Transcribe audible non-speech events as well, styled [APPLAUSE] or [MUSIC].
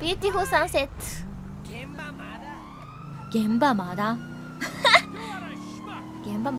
ビューティフルサンセット現場まだ？現場 [LAUGHS]